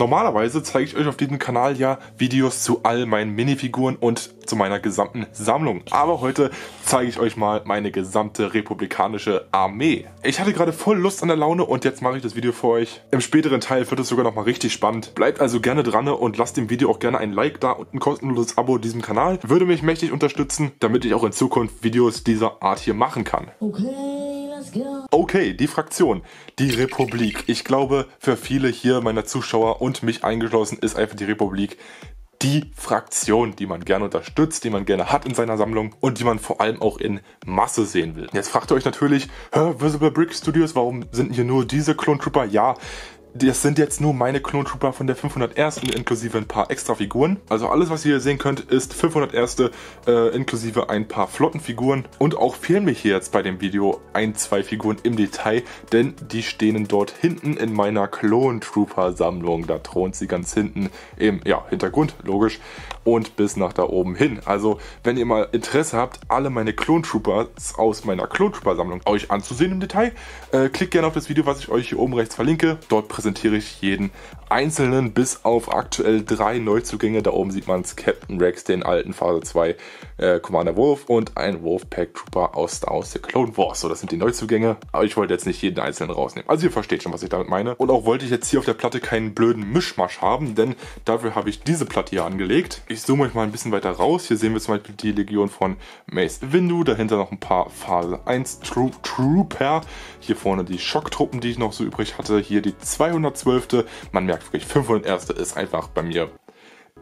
Normalerweise zeige ich euch auf diesem Kanal ja Videos zu all meinen Minifiguren und zu meiner gesamten Sammlung. Aber heute zeige ich euch mal meine gesamte republikanische Armee. Ich hatte gerade voll Lust an der Laune und jetzt mache ich das Video für euch. Im späteren Teil wird es sogar nochmal richtig spannend. Bleibt also gerne dran und lasst dem Video auch gerne ein Like da und ein kostenloses Abo diesem Kanal. Würde mich mächtig unterstützen, damit ich auch in Zukunft Videos dieser Art hier machen kann. Okay. Okay, die Fraktion, die Republik. Ich glaube, für viele hier meiner Zuschauer und mich eingeschlossen ist einfach die Republik die Fraktion, die man gerne unterstützt, die man gerne hat in seiner Sammlung und die man vor allem auch in Masse sehen will. Jetzt fragt ihr euch natürlich, Visible Brick Studios, warum sind hier nur diese Clone Trooper? Ja, das sind jetzt nur meine Clone Trooper von der 501. inklusive ein paar extra Figuren. Also alles, was ihr hier sehen könnt, ist 501. Äh, inklusive ein paar Flottenfiguren. Und auch fehlen mir hier jetzt bei dem Video ein, zwei Figuren im Detail, denn die stehen dort hinten in meiner Clone Trooper Sammlung. Da thront sie ganz hinten im ja, Hintergrund, logisch, und bis nach da oben hin. Also, wenn ihr mal Interesse habt, alle meine Clone Troopers aus meiner Clone Trooper Sammlung euch anzusehen im Detail, äh, klickt gerne auf das Video, was ich euch hier oben rechts verlinke. Dort präsentiere ich jeden einzelnen, bis auf aktuell drei Neuzugänge. Da oben sieht man es, Captain Rex, den alten Phase 2 äh, Commander Wolf und ein Wolfpack Trooper aus Star Wars Clone Wars. So, das sind die Neuzugänge, aber ich wollte jetzt nicht jeden einzelnen rausnehmen. Also ihr versteht schon, was ich damit meine. Und auch wollte ich jetzt hier auf der Platte keinen blöden Mischmasch haben, denn dafür habe ich diese Platte hier angelegt. Ich zoome euch mal ein bisschen weiter raus. Hier sehen wir zum Beispiel die Legion von Mace Windu, dahinter noch ein paar Phase 1 Tro Trooper. Hier vorne die Schocktruppen, die ich noch so übrig hatte. Hier die 212. Man merkt wirklich, 501. ist einfach bei mir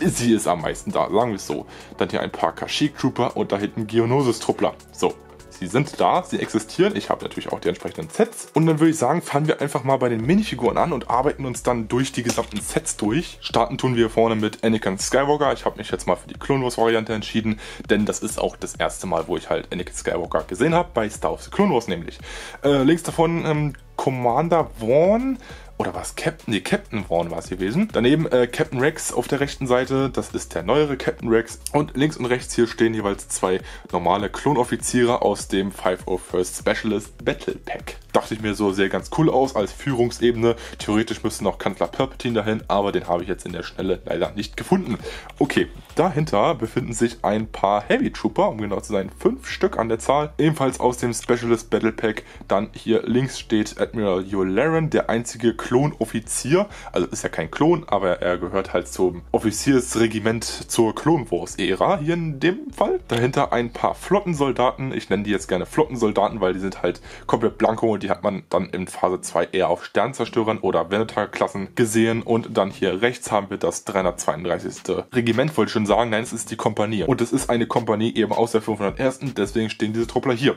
sie ist am meisten da, sagen wir es so. Dann hier ein paar Kashyyyk Trooper und da hinten Geonosis Truppler. So, sie sind da, sie existieren. Ich habe natürlich auch die entsprechenden Sets. Und dann würde ich sagen, fangen wir einfach mal bei den Minifiguren an und arbeiten uns dann durch die gesamten Sets durch. Starten tun wir vorne mit Anakin Skywalker. Ich habe mich jetzt mal für die Clone Wars Variante entschieden, denn das ist auch das erste Mal, wo ich halt Anakin Skywalker gesehen habe, bei Star Wars The Clone Wars nämlich. Äh, links davon ähm, Commander Vaughn oder was? Captain, nee, Captain Vaughn war es gewesen. Daneben äh, Captain Rex auf der rechten Seite, das ist der neuere Captain Rex. Und links und rechts hier stehen jeweils zwei normale Klonoffiziere aus dem 501st Specialist Battle Pack dachte ich mir so, sehr ganz cool aus als Führungsebene. Theoretisch müsste noch Kanzler Palpatine dahin, aber den habe ich jetzt in der Schnelle leider nicht gefunden. Okay, dahinter befinden sich ein paar Heavy Trooper, um genau zu sein, fünf Stück an der Zahl, ebenfalls aus dem Specialist Battle Pack. Dann hier links steht Admiral Yularen, der einzige Klonoffizier. Also ist ja kein Klon, aber er gehört halt zum Offiziersregiment zur Clone Wars Ära hier in dem Fall. Dahinter ein paar Flottensoldaten. Ich nenne die jetzt gerne Flottensoldaten, weil die sind halt komplett blanko und die hat man dann in Phase 2 eher auf Sternzerstörern oder Venator-Klassen gesehen. Und dann hier rechts haben wir das 332. Regiment, wollte ich schon sagen. Nein, es ist die Kompanie. Und es ist eine Kompanie eben aus der 501. Deswegen stehen diese Truppler hier.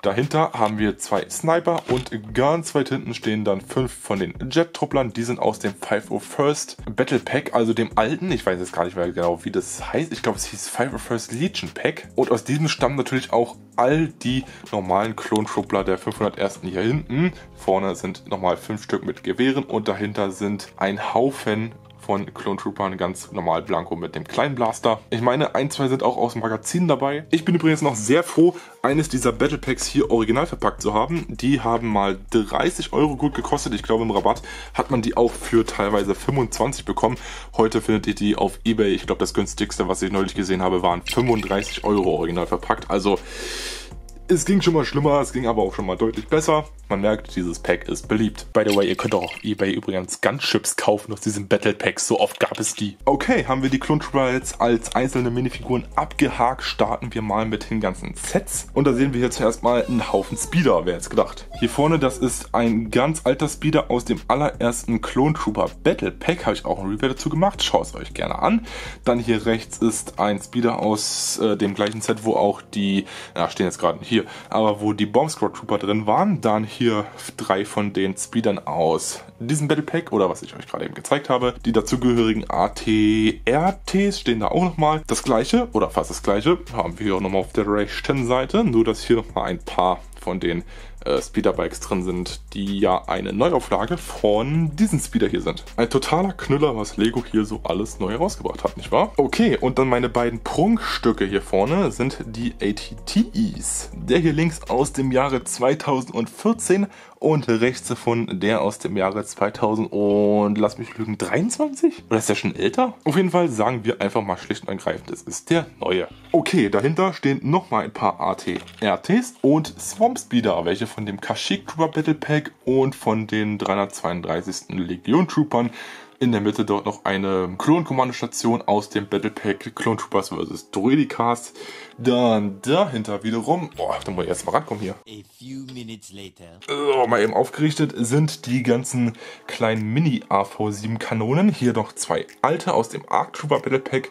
Dahinter haben wir zwei Sniper und ganz weit hinten stehen dann fünf von den Jet-Trupplern. Die sind aus dem 501st Battle Pack, also dem alten. Ich weiß jetzt gar nicht mehr genau, wie das heißt. Ich glaube, es hieß 501st Legion Pack. Und aus diesem stammen natürlich auch all die normalen Klontruppler der 501. hier hinten. Vorne sind nochmal fünf Stück mit Gewehren und dahinter sind ein Haufen von Clone Troopern ganz normal Blanco mit dem kleinen Blaster. Ich meine, ein, zwei sind auch aus dem Magazin dabei. Ich bin übrigens noch sehr froh, eines dieser Battle Packs hier original verpackt zu haben. Die haben mal 30 Euro gut gekostet. Ich glaube, im Rabatt hat man die auch für teilweise 25 bekommen. Heute findet ihr die auf Ebay. Ich glaube, das günstigste, was ich neulich gesehen habe, waren 35 Euro original verpackt. Also es ging schon mal schlimmer, es ging aber auch schon mal deutlich besser. Man merkt, dieses Pack ist beliebt. By the way, ihr könnt auch auf Ebay übrigens Gunships kaufen aus diesem Battle Pack. So oft gab es die. Okay, haben wir die Clone Trooper jetzt als einzelne Minifiguren abgehakt. Starten wir mal mit den ganzen Sets. Und da sehen wir hier zuerst mal einen Haufen Speeder, wer jetzt gedacht. Hier vorne, das ist ein ganz alter Speeder aus dem allerersten Clone Trooper Battle Pack. Habe ich auch ein Review dazu gemacht. Schaut es euch gerne an. Dann hier rechts ist ein Speeder aus äh, dem gleichen Set, wo auch die, ja, stehen jetzt gerade hier, aber wo die Bomb Squad Trooper drin waren. Dann hier drei von den Speedern aus diesem Battle Pack oder was ich euch gerade eben gezeigt habe. Die dazugehörigen ATRTs stehen da auch nochmal. Das gleiche oder fast das gleiche haben wir hier auch nochmal auf der rechten Seite, nur dass hier nochmal ein paar von den äh, Speederbikes drin sind, die ja eine Neuauflage von diesen Speeder hier sind. Ein totaler Knüller, was Lego hier so alles neu rausgebracht hat, nicht wahr? Okay, und dann meine beiden Prunkstücke hier vorne sind die ATTEs. Der hier links aus dem Jahre 2014 und rechts davon der aus dem Jahre 2000 und lass mich lügen, 23? Oder ist der schon älter? Auf jeden Fall sagen wir einfach mal schlicht und ergreifend, es ist der neue. Okay, dahinter stehen nochmal ein paar AT-RTs und Swamp Speeder, welche von dem Kashyyyk Trooper Battle Pack und von den 332. Legion Troopern in der Mitte dort noch eine Klon-Kommandostation aus dem Battle Pack Clone Troopers vs. Droidicast. Dann dahinter wiederum, boah, da muss ich erst mal rankommen hier. A few minutes later. Oh, mal eben aufgerichtet sind die ganzen kleinen Mini-AV7 Kanonen. Hier noch zwei alte aus dem Arc Trooper Battle Pack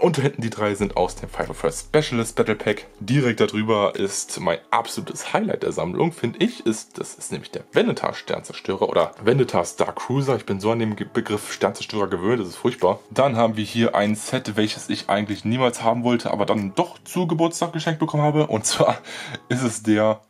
und da hinten die drei sind aus dem 501 Specialist Battle Pack. Direkt darüber ist mein absolutes Highlight der Sammlung, finde ich. Ist, das ist nämlich der Venetar Sternzerstörer oder Venetar Star Cruiser. Ich bin so an den Begriff Sternzerstörer gewöhnt, das ist furchtbar. Dann haben wir hier ein Set, welches ich eigentlich niemals haben wollte, aber dann doch zu Geburtstag geschenkt bekommen habe. Und zwar ist es der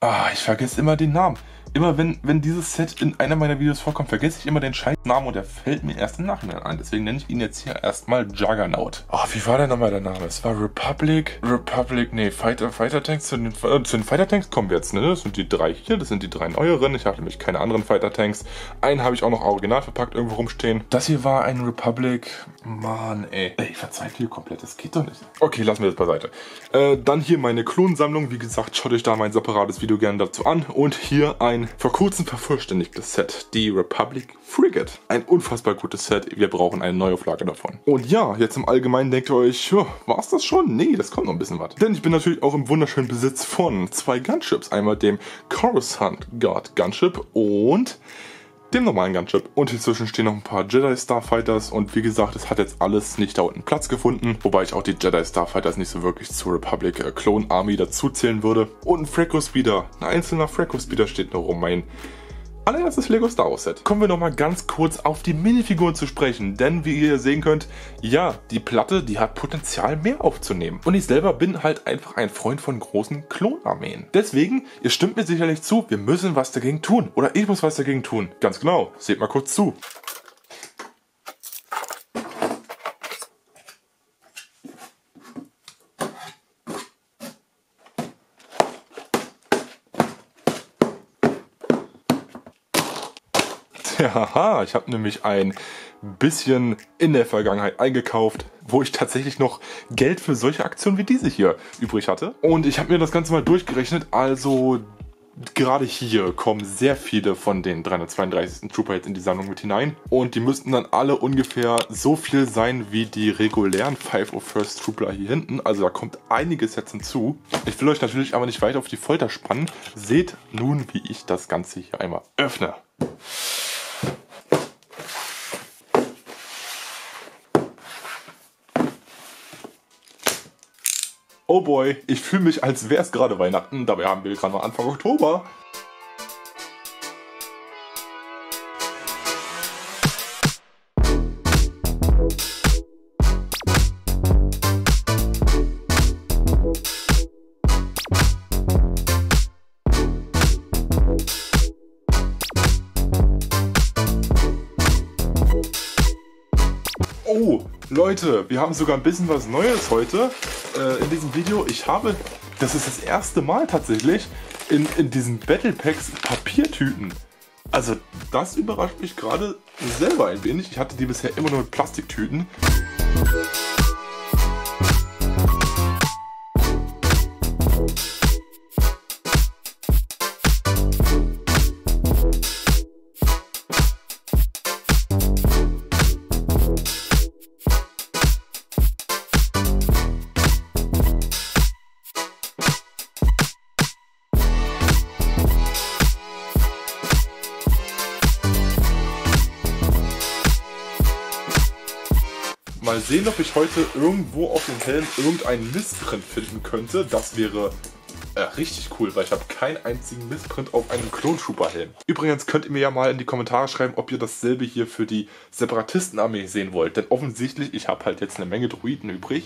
Ah, ich vergesse immer den Namen. Immer wenn, wenn dieses Set in einer meiner Videos vorkommt, vergesse ich immer den Scheißnamen und der fällt mir erst im Nachhinein ein. Deswegen nenne ich ihn jetzt hier erstmal Juggernaut. Oh, wie war denn nochmal der Name? Es war Republic, Republic, nee, Fighter, Fighter Tanks. Zu den, äh, zu den Fighter Tanks kommen wir jetzt, ne? Das sind die drei hier, das sind die drei neueren. Ich habe nämlich keine anderen Fighter Tanks. Einen habe ich auch noch original verpackt irgendwo rumstehen. Das hier war ein Republic. Mann, ey. Ey, ich verzweifle hier komplett, das geht doch nicht. Okay, lassen wir das beiseite. Äh, dann hier meine Klonsammlung. Wie gesagt, schaut euch da mein separates Video gerne dazu an. Und hier ein vor kurzem vervollständigtes Set, die Republic Frigate. Ein unfassbar gutes Set, wir brauchen eine Neuauflage davon. Und ja, jetzt im Allgemeinen denkt ihr euch, ja, war's das schon? Nee, das kommt noch ein bisschen was. Denn ich bin natürlich auch im wunderschönen Besitz von zwei Gunships. Einmal dem Coruscant Guard Gunship und dem normalen Gunship. Und inzwischen stehen noch ein paar Jedi Starfighters und wie gesagt, es hat jetzt alles nicht da unten Platz gefunden, wobei ich auch die Jedi Starfighters nicht so wirklich zur Republic äh, Clone Army dazuzählen würde. Und ein Freco Speeder, ein einzelner Freco Speeder steht noch rum, mein allererstes Lego Star Wars Set. Kommen wir nochmal ganz kurz auf die Minifiguren zu sprechen, denn wie ihr sehen könnt, ja, die Platte, die hat Potenzial mehr aufzunehmen. Und ich selber bin halt einfach ein Freund von großen Klonarmeen. Deswegen, ihr stimmt mir sicherlich zu, wir müssen was dagegen tun. Oder ich muss was dagegen tun. Ganz genau, seht mal kurz zu. Haha, ich habe nämlich ein bisschen in der Vergangenheit eingekauft, wo ich tatsächlich noch Geld für solche Aktionen wie diese hier übrig hatte. Und ich habe mir das Ganze mal durchgerechnet, also gerade hier kommen sehr viele von den 332. Trooper jetzt in die Sammlung mit hinein. Und die müssten dann alle ungefähr so viel sein wie die regulären 501st Trooper hier hinten. Also da kommt einiges jetzt hinzu. Ich will euch natürlich aber nicht weiter auf die Folter spannen. Seht nun, wie ich das Ganze hier einmal öffne. Oh boy, ich fühle mich, als wäre es gerade Weihnachten. Dabei haben wir gerade noch Anfang Oktober. Oh, Leute, wir haben sogar ein bisschen was Neues heute äh, in diesem Video. Ich habe, das ist das erste Mal tatsächlich, in, in diesen Battle Packs Papiertüten. Also das überrascht mich gerade selber ein wenig. Ich hatte die bisher immer nur mit Plastiktüten. Sehen, ob ich heute irgendwo auf dem Helm irgendeinen Missprint finden könnte. Das wäre äh, richtig cool, weil ich habe keinen einzigen Missprint auf einem Clone Trooper Helm. Übrigens könnt ihr mir ja mal in die Kommentare schreiben, ob ihr dasselbe hier für die Separatistenarmee sehen wollt. Denn offensichtlich, ich habe halt jetzt eine Menge Druiden übrig.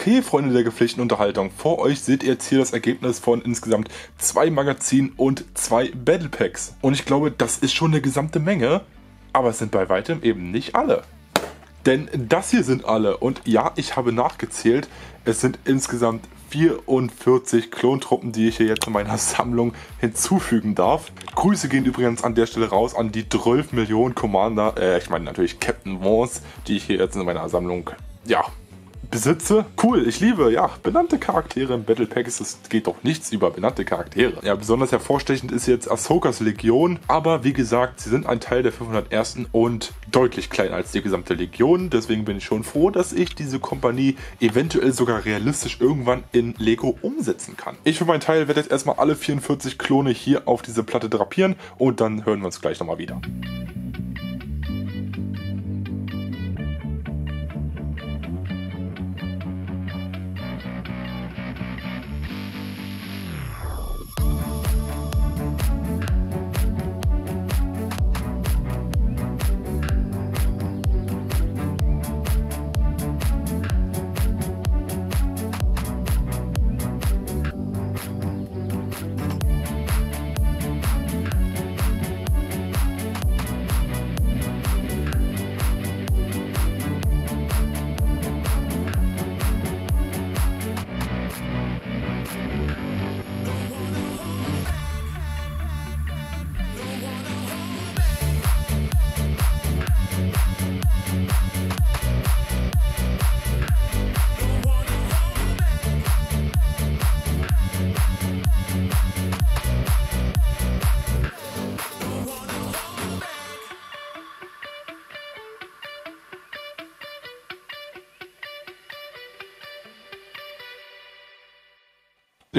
Okay, Freunde der gepflegten Unterhaltung, vor euch seht ihr jetzt hier das Ergebnis von insgesamt zwei Magazinen und zwei Battle Packs. Und ich glaube, das ist schon eine gesamte Menge, aber es sind bei weitem eben nicht alle. Denn das hier sind alle und ja, ich habe nachgezählt, es sind insgesamt 44 Klontruppen, die ich hier jetzt in meiner Sammlung hinzufügen darf. Grüße gehen übrigens an der Stelle raus an die 12 Millionen Commander, äh, ich meine natürlich Captain Wars, die ich hier jetzt in meiner Sammlung, ja, besitze. Cool, ich liebe, ja, benannte Charaktere im Battle Pack. Es geht doch nichts über benannte Charaktere. Ja, besonders hervorstechend ist jetzt Ahsokas Legion, aber wie gesagt, sie sind ein Teil der 501. und deutlich kleiner als die gesamte Legion. Deswegen bin ich schon froh, dass ich diese Kompanie eventuell sogar realistisch irgendwann in Lego umsetzen kann. Ich für meinen Teil werde jetzt erstmal alle 44 Klone hier auf diese Platte drapieren und dann hören wir uns gleich nochmal wieder.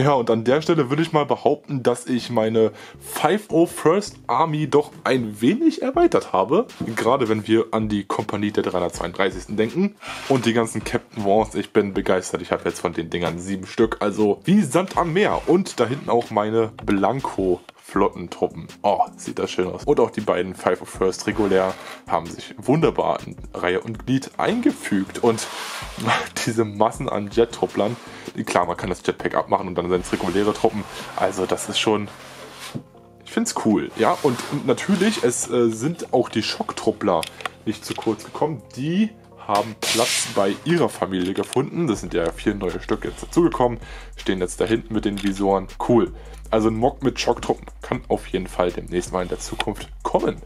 Ja, und an der Stelle würde ich mal behaupten, dass ich meine 501st Army doch ein wenig erweitert habe. Gerade wenn wir an die Kompanie der 332. denken. Und die ganzen Captain Wars, ich bin begeistert. Ich habe jetzt von den Dingern sieben Stück, also wie Sand am Meer. Und da hinten auch meine Blanco Flottentruppen. Oh, sieht das schön aus. Und auch die beiden Five of First regulär haben sich wunderbar in Reihe und Glied eingefügt. Und diese Massen an Jet-Trupplern, klar, man kann das Jetpack abmachen und dann sind es reguläre Truppen. Also das ist schon... Ich finde es cool, ja. Und, und natürlich, es äh, sind auch die Schocktruppler nicht zu kurz gekommen. Die haben Platz bei ihrer Familie gefunden. Das sind ja vier neue Stück jetzt dazugekommen. Stehen jetzt da hinten mit den Visoren. Cool. Also ein Mock mit Schocktruppen kann auf jeden Fall demnächst mal in der Zukunft kommen.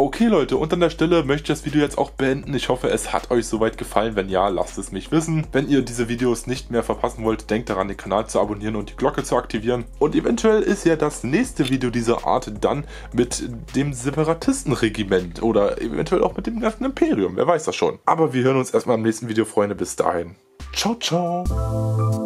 Okay Leute, und an der Stelle möchte ich das Video jetzt auch beenden. Ich hoffe, es hat euch soweit gefallen. Wenn ja, lasst es mich wissen. Wenn ihr diese Videos nicht mehr verpassen wollt, denkt daran, den Kanal zu abonnieren und die Glocke zu aktivieren. Und eventuell ist ja das nächste Video dieser Art dann mit dem Separatistenregiment oder eventuell auch mit dem ganzen Imperium. Wer weiß das schon. Aber wir hören uns erstmal im nächsten Video, Freunde. Bis dahin. Ciao, ciao.